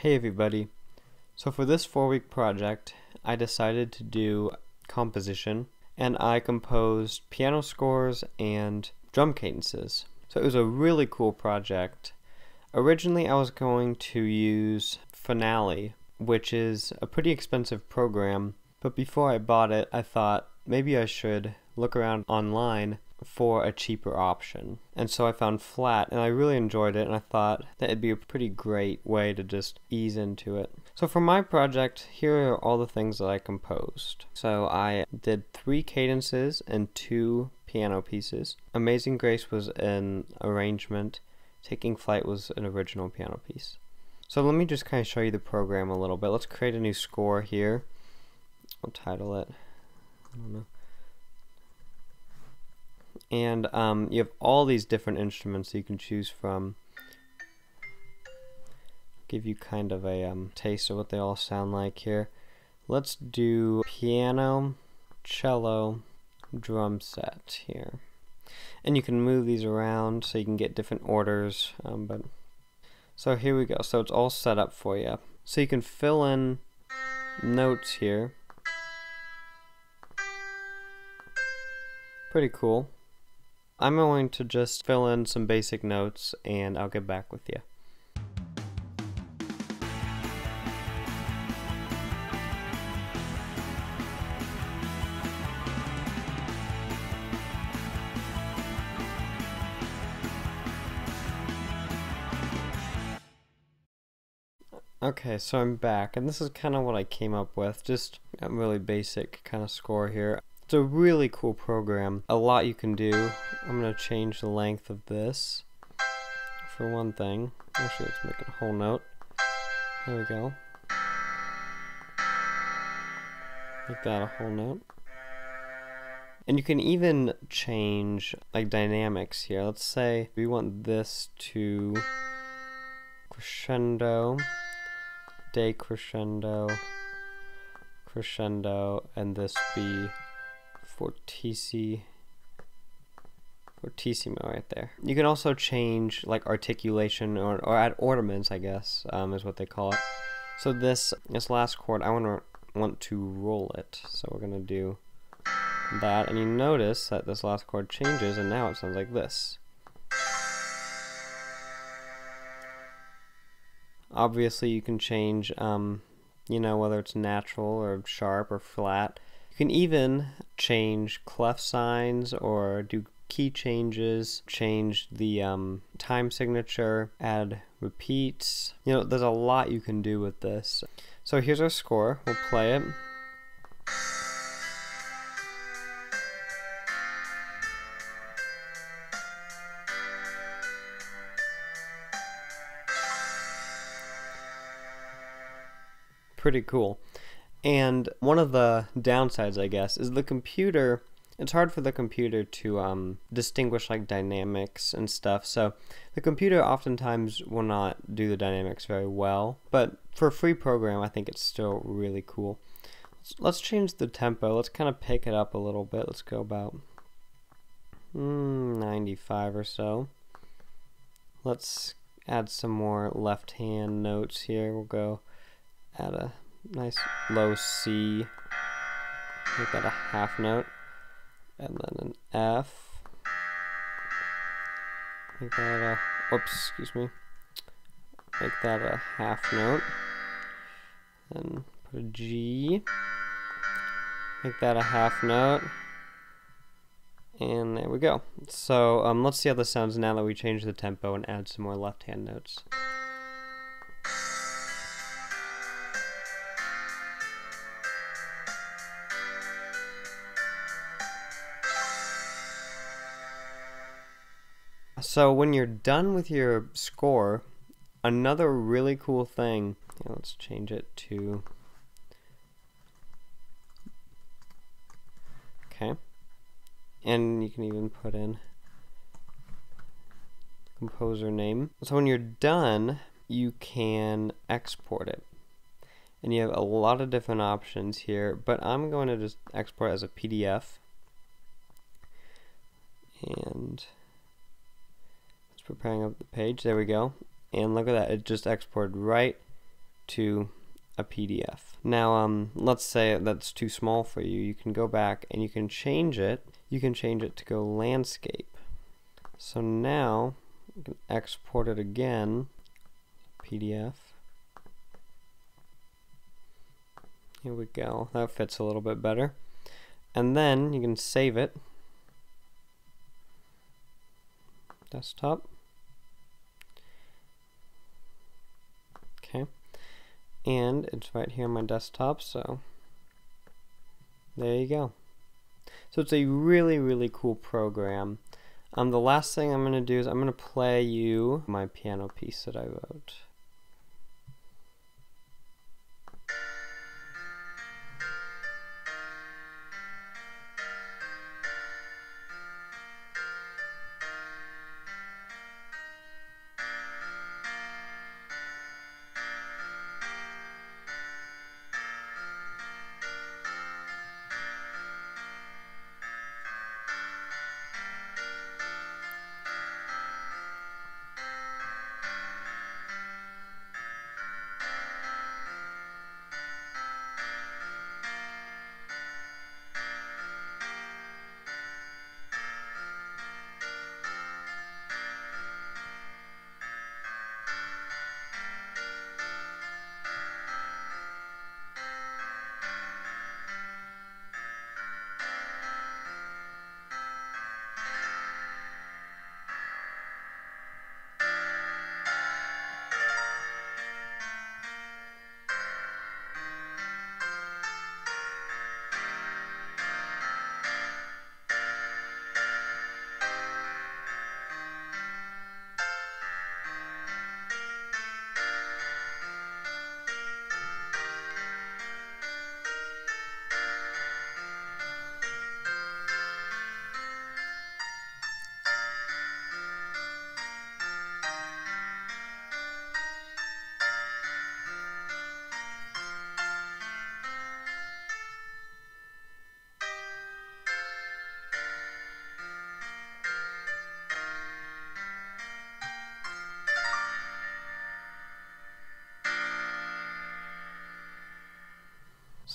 Hey everybody. So for this four week project, I decided to do composition and I composed piano scores and drum cadences. So it was a really cool project. Originally, I was going to use Finale, which is a pretty expensive program, but before I bought it, I thought maybe I should look around online for a cheaper option. And so I found Flat and I really enjoyed it and I thought that it'd be a pretty great way to just ease into it. So for my project, here are all the things that I composed. So I did three cadences and two piano pieces. Amazing Grace was an arrangement. Taking Flight was an original piano piece. So let me just kind of show you the program a little bit. Let's create a new score here. I'll title it. I don't know and um, you have all these different instruments you can choose from. Give you kind of a um, taste of what they all sound like here. Let's do piano, cello, drum set here. And you can move these around so you can get different orders. Um, but So here we go. So it's all set up for you. So you can fill in notes here. Pretty cool. I'm going to just fill in some basic notes and I'll get back with you. Okay, so I'm back, and this is kind of what I came up with, just a really basic kind of score here. It's a really cool program. A lot you can do. I'm going to change the length of this for one thing. Actually, let's make it a whole note. There we go. Make that a whole note. And you can even change like dynamics here. Let's say we want this to crescendo, decrescendo, crescendo, and this be fortissimo fortissimo right there. You can also change like articulation or, or add ornaments, I guess, um, is what they call it. So this this last chord, I want to want to roll it. So we're gonna do that, and you notice that this last chord changes, and now it sounds like this. Obviously, you can change, um, you know, whether it's natural or sharp or flat. You can even change clef signs or do key changes, change the um, time signature, add repeats. You know, there's a lot you can do with this. So here's our score. We'll play it. Pretty cool. And one of the downsides, I guess, is the computer. It's hard for the computer to um, distinguish like dynamics and stuff. So the computer oftentimes will not do the dynamics very well. But for a free program, I think it's still really cool. Let's change the tempo. Let's kind of pick it up a little bit. Let's go about mm, 95 or so. Let's add some more left hand notes here. We'll go add a nice low C. Make that a half note. And then an F. Make that a, whoops, excuse me. Make that a half note. Then put a G. Make that a half note. And there we go. So um, let's see how this sounds now that we change the tempo and add some more left hand notes. So when you're done with your score, another really cool thing, let's change it to, okay, and you can even put in composer name. So when you're done, you can export it. And you have a lot of different options here, but I'm going to just export as a PDF. And preparing up the page. There we go. And look at that, it just exported right to a PDF. Now, um, let's say that's too small for you. You can go back and you can change it. You can change it to go landscape. So now, you can export it again, PDF. Here we go. That fits a little bit better. And then you can save it. Desktop. Okay. And it's right here on my desktop, so there you go. So it's a really, really cool program. Um, the last thing I'm going to do is I'm going to play you my piano piece that I wrote.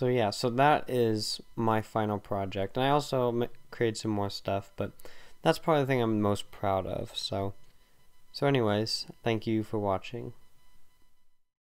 So yeah, so that is my final project. And I also created some more stuff, but that's probably the thing I'm most proud of. So, so anyways, thank you for watching.